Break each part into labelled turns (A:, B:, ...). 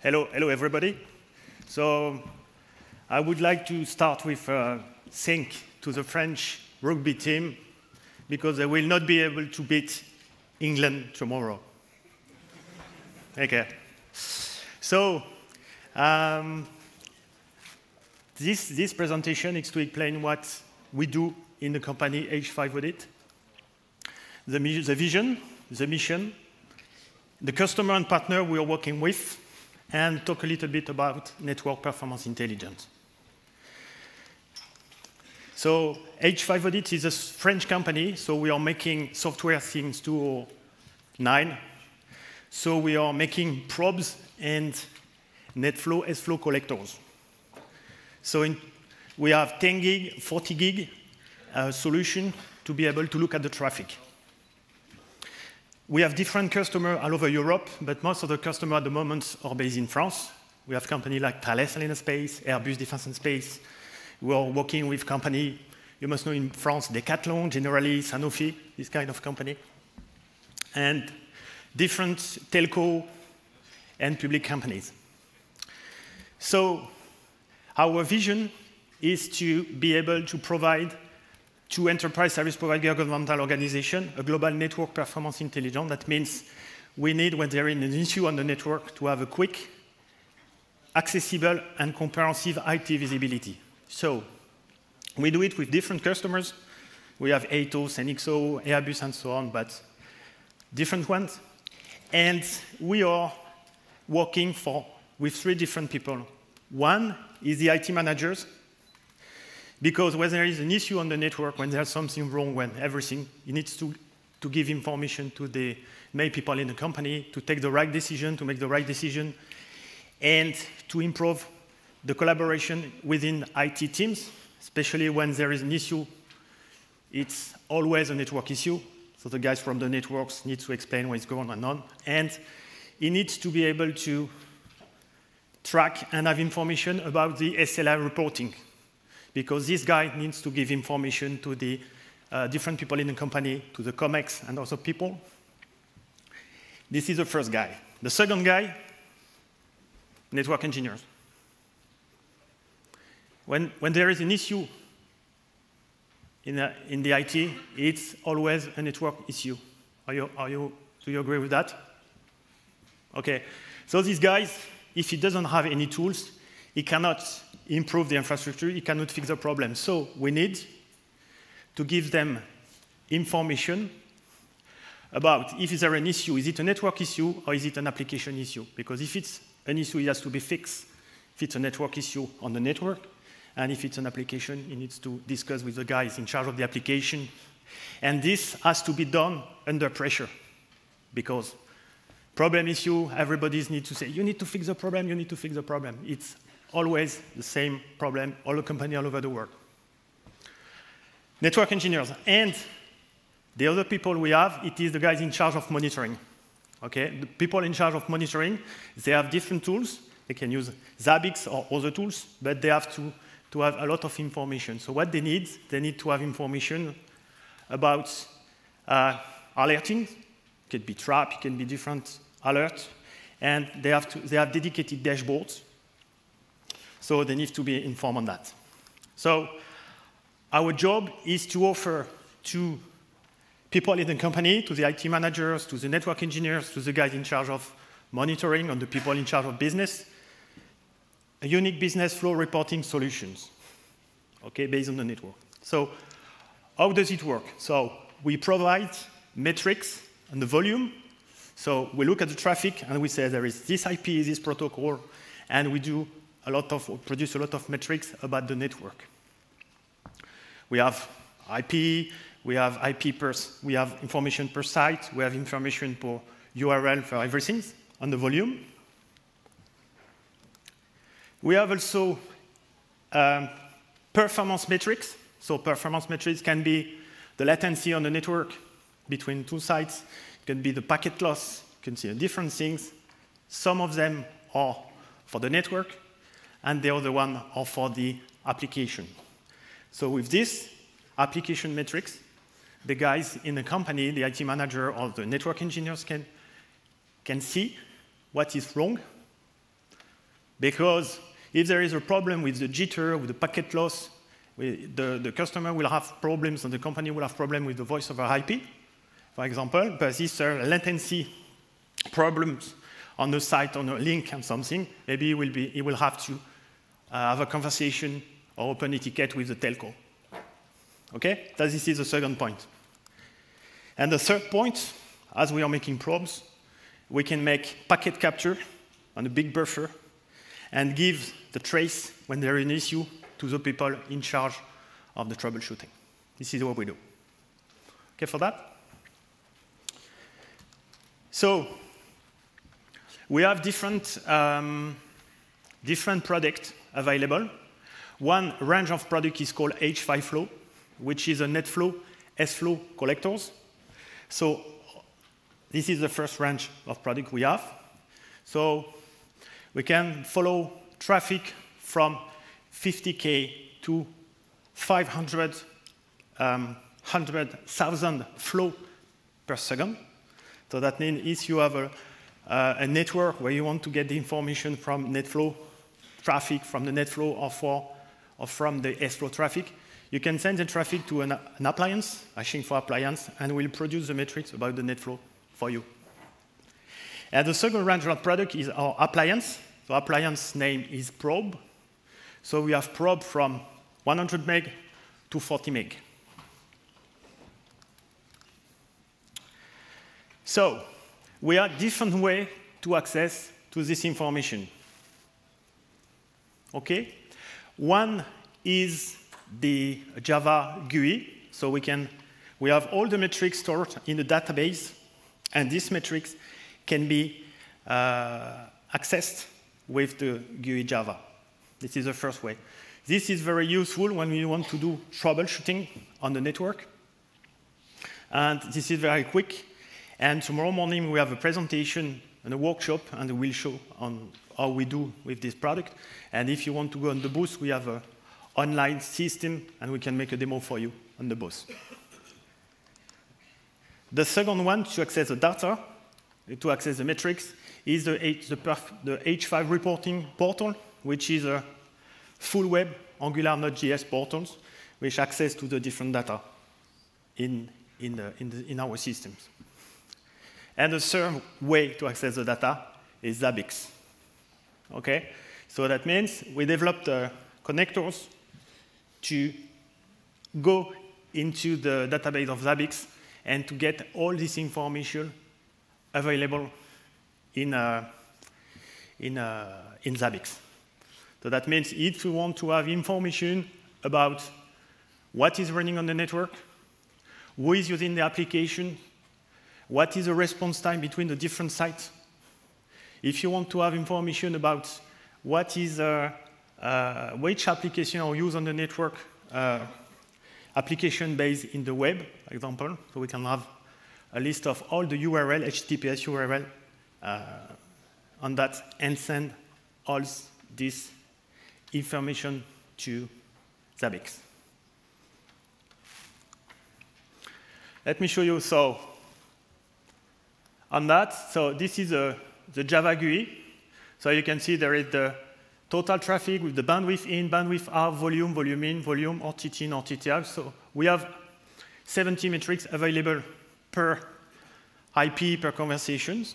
A: Hello, hello everybody. So I would like to start with a thank to the French rugby team because they will not be able to beat England tomorrow. Okay. So um, this, this presentation is to explain what we do in the company H5 Audit, the, the vision, the mission, the customer and partner we are working with, and talk a little bit about network performance intelligence. So H5 Audit is a French company, so we are making software since 2009. So we are making probes and NetFlow S-Flow collectors. So in, we have 10 gig, 40 gig uh, solution to be able to look at the traffic. We have different customers all over Europe, but most of the customers at the moment are based in France. We have companies like Thales Alenia Space, Airbus Defence and Space. We are working with companies, you must know in France, Decathlon, Generali Sanofi, this kind of company. And different telco and public companies. So our vision is to be able to provide to enterprise service provider governmental organization a global network performance intelligence. That means we need, when there is an issue on the network, to have a quick, accessible, and comprehensive IT visibility. So we do it with different customers. We have Atos, NXO, Airbus, and so on, but different ones. And we are working for, with three different people. One is the IT managers, because when there is an issue on the network, when there's something wrong, when everything, it needs to, to give information to the main people in the company to take the right decision, to make the right decision, and to improve the collaboration within IT teams, especially when there is an issue. It's always a network issue, so the guys from the networks need to explain what's going on, and he needs to be able to track and have information about the SLA reporting because this guy needs to give information to the uh, different people in the company, to the COMEX and other people. This is the first guy. The second guy, network engineers. When, when there is an issue in, a, in the IT, it's always a network issue. Are you, are you, do you agree with that? Okay. So these guys, if he doesn't have any tools, he cannot improve the infrastructure, he cannot fix the problem. So we need to give them information about if there an issue, is it a network issue or is it an application issue? Because if it's an issue, it has to be fixed. If it's a network issue on the network, and if it's an application, it needs to discuss with the guys in charge of the application. And this has to be done under pressure because problem issue, everybody needs to say, you need to fix the problem, you need to fix the problem. It's always the same problem, all the company all over the world. Network engineers. And the other people we have, it is the guys in charge of monitoring. Okay, the people in charge of monitoring, they have different tools. They can use Zabbix or other tools, but they have to, to have a lot of information. So what they need, they need to have information about uh, alerting. It could be trap, it can be different alerts. And they have, to, they have dedicated dashboards so they need to be informed on that. So our job is to offer to people in the company, to the IT managers, to the network engineers, to the guys in charge of monitoring, and the people in charge of business, a unique business flow reporting solutions, okay, based on the network. So how does it work? So we provide metrics and the volume. So we look at the traffic and we say there is this IP, this protocol, and we do a lot of, produce a lot of metrics about the network. We have IP, we have IP per, we have information per site, we have information per URL for everything on the volume. We have also um, performance metrics. So performance metrics can be the latency on the network between two sites, it can be the packet loss, you can see different things. Some of them are for the network, and the other one are for the application. So with this application metrics, the guys in the company, the IT manager or the network engineers can, can see what is wrong, Because if there is a problem with the jitter, with the packet loss, the, the customer will have problems and the company will have problems with the voice over IP, for example, are latency problems on the site, on a link and something, maybe it will, be, he will have to have a conversation or open etiquette with the telco. Okay? That this is the second point. And the third point, as we are making probes, we can make packet capture on a big buffer and give the trace when there is an issue to the people in charge of the troubleshooting. This is what we do. Okay for that? So we have different, um, different products available. One range of product is called H5 Flow, which is a NetFlow S-Flow collectors. So this is the first range of product we have. So we can follow traffic from 50K to 500, um, 100,000 flow per second. So that means if you have a, uh, a network where you want to get the information from NetFlow traffic, from the NetFlow or, for, or from the S-Flow traffic, you can send the traffic to an, an appliance, hashing for appliance, and we'll produce the metrics about the NetFlow for you. And the second range of product is our appliance. The appliance name is probe. So we have probe from 100 meg to 40 meg. So we have different way to access to this information. Okay? One is the Java GUI. So we can we have all the metrics stored in the database, and these metrics can be uh, accessed with the GUI Java. This is the first way. This is very useful when we want to do troubleshooting on the network. And this is very quick. And tomorrow morning, we have a presentation and a workshop, and we'll show on how we do with this product. And if you want to go on the booth, we have an online system, and we can make a demo for you on the booth. The second one, to access the data, to access the metrics, is the, H, the, the H5 reporting portal, which is a full web Angular Node.js portals, which access to the different data in, in, the, in, the, in our systems. And the third way to access the data is Zabbix. Okay? So that means we developed uh, connectors to go into the database of Zabbix and to get all this information available in, uh, in, uh, in Zabbix. So that means if we want to have information about what is running on the network, who is using the application, what is the response time between the different sites, if you want to have information about what is uh, uh, which application or use on the network, uh, application based in the web, example, so we can have a list of all the URL, HTTPS URL uh, on that and send all this information to Zabbix. Let me show you. So on that, so this is a, the Java GUI. So you can see there is the total traffic with the bandwidth in, bandwidth out, volume, volume in, volume, RTT in, RTT out. So we have 70 metrics available per IP, per conversations.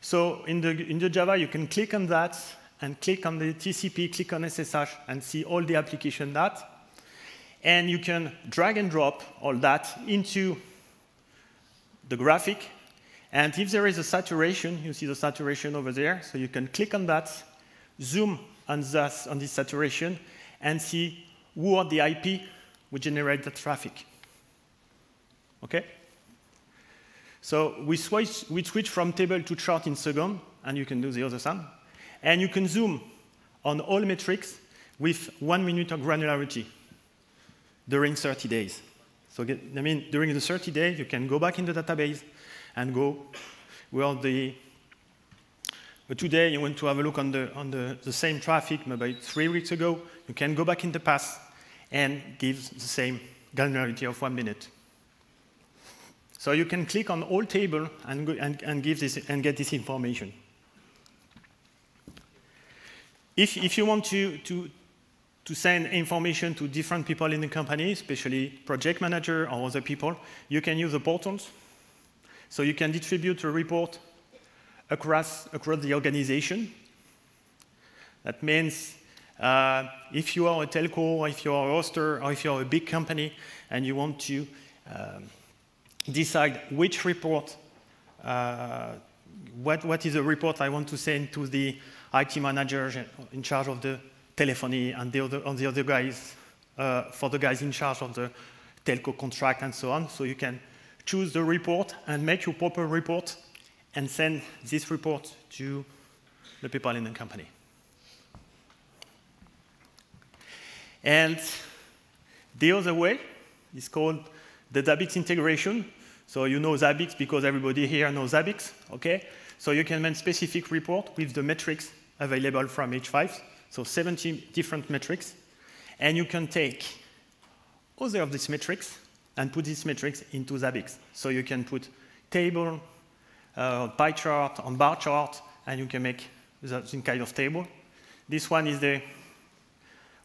A: So in the, in the Java, you can click on that and click on the TCP, click on SSH, and see all the application that. And you can drag and drop all that into the graphic. And if there is a saturation, you see the saturation over there, so you can click on that, zoom on this, on this saturation, and see who are the IP which generate the traffic. Okay? So we switch, we switch from table to chart in second, and you can do the other side. And you can zoom on all metrics with one minute of granularity during 30 days. So I mean, during the 30 days, you can go back in the database and go, well, the, but today you want to have a look on, the, on the, the same traffic maybe three weeks ago, you can go back in the past and give the same granularity of one minute. So you can click on all table and, go, and, and, give this, and get this information. if, if you want to, to, to send information to different people in the company, especially project manager or other people, you can use the portals. So you can distribute a report across, across the organization. That means uh, if you are a telco, or if you are a hoster, or if you are a big company, and you want to um, decide which report, uh, what, what is a report I want to send to the IT manager in charge of the telephony and the other, and the other guys, uh, for the guys in charge of the telco contract and so on. So you can choose the report and make your proper report and send this report to the people in the company. And the other way is called the Zabbix integration. So you know Zabbix because everybody here knows Zabbix, okay? So you can make specific report with the metrics available from H5, so 70 different metrics. And you can take other of these metrics and put these metrics into Zabbix. So you can put table, uh, pie chart, on bar chart, and you can make that kind of table. This one is the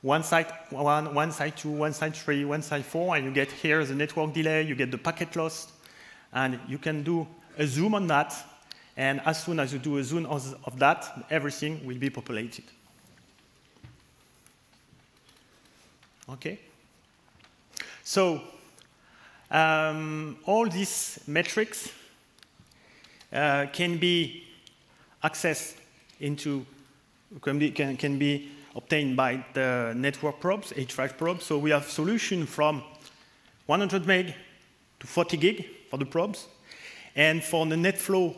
A: one site one, one site two, one site three, one site four, and you get here the network delay, you get the packet loss, and you can do a zoom on that, and as soon as you do a zoom of that, everything will be populated. Okay? So, um, all these metrics uh, can be accessed into, can be, can, can be obtained by the network probes, H5 probes. So we have solution from 100 meg to 40 gig for the probes. And for the NetFlow,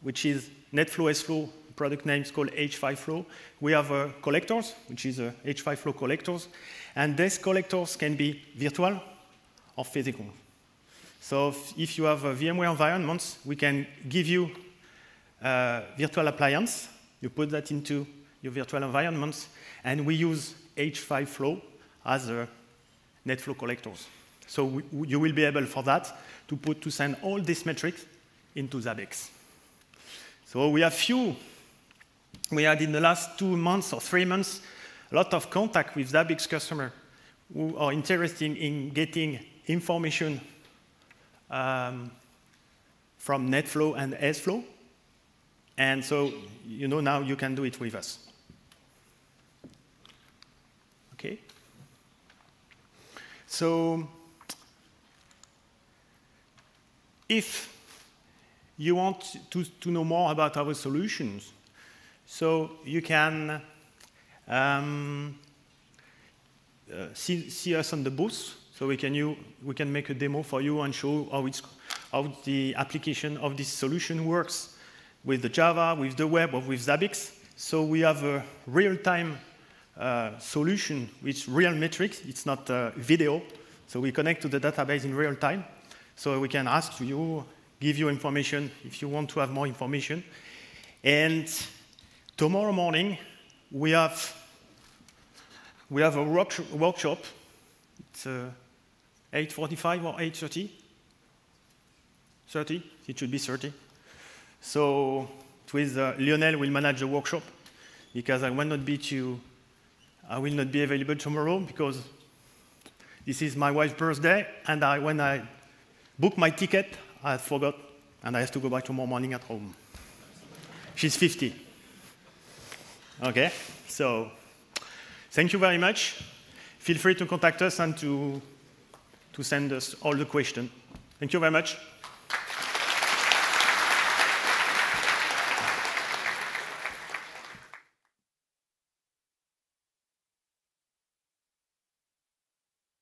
A: which is NetFlow S-Flow, product name is called H5 Flow, we have uh, collectors, which is uh, H5 Flow collectors. And these collectors can be virtual or physical. So if, you have a VMware environment, we can give you a virtual appliance. You put that into your virtual environments, and we use H5 Flow as a NetFlow collectors. So we, you will be able for that to put to send all these metrics into Zabbix. So we have few, we had in the last two months or three months, a lot of contact with Zabbix customer who are interested in getting information um, from NetFlow and S-Flow. And so, you know, now you can do it with us. Okay? So if you want to, to know more about our solutions, so you can um, uh, see, see, us on the booth. So we can, you, we can make a demo for you and show how, it's, how the application of this solution works with the Java, with the web, or with Zabbix. So we have a real-time uh, solution with real metrics. It's not uh, video. So we connect to the database in real time. So we can ask you, give you information if you want to have more information. And tomorrow morning, we have, we have a workshop. It's uh, 8.45 or 8.30? 30? It should be 30. So with uh, Lionel will manage the workshop because I will not be too I will not be available tomorrow because this is my wife's birthday, and I, when I booked my ticket, I forgot, and I have to go back tomorrow morning at home. She's 50. Okay, so thank you very much. Feel free to contact us and to, to send us all the questions. Thank you very much.